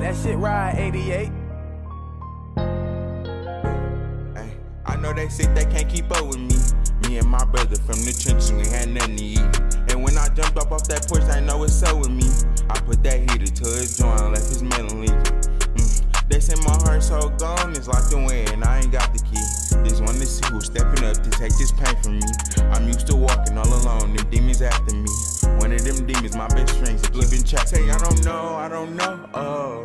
That shit ride, 88. Hey, I know they sick, they can't keep up with me. Me and my brother from the trenches, we had nothing to eat. And when I jumped up off that porch, I know what's up with me. I put that heater to his joint, left his melon leak. Mm. They say my heart so gone, it's locked away, and I ain't got the key. Just wanna see who's stepping up to take this pain from me. I'm used to walking all alone, them demons after me. One of them demons, my best friends, keeping track. Say I don't know, I don't know. Oh,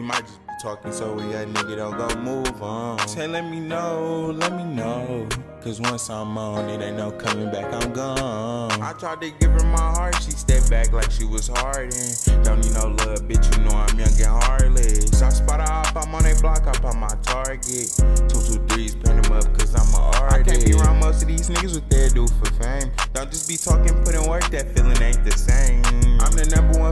you might just be talking so we a nigga don't go move on. Say let me know, let me know. Cause once I'm on, it ain't no coming back, I'm gone. I tried to give her my heart, she stepped back like she was hardened. Don't need no love, bitch, you know I'm young and heartless. I spot her up, I'm on a block, I pop my target. Two, two, threes, pen them up, cause I'm a artist. I can't be around most of these niggas with their do for fame. Don't just be talking, put in work, that feeling ain't the same.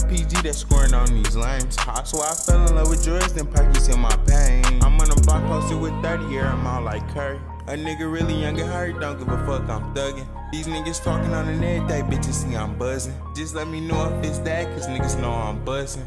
PG that's scoring on these lames. Swear I fell in love with drugs, then perkies in my pain. I'm on a block posted with 30 year, I'm all like Curry. A nigga really young and hurt, don't give a fuck, I'm thuggin'. These niggas talking on the net, they bitches see I'm buzzing. Just let me know if it's that, cause niggas know I'm buzzing.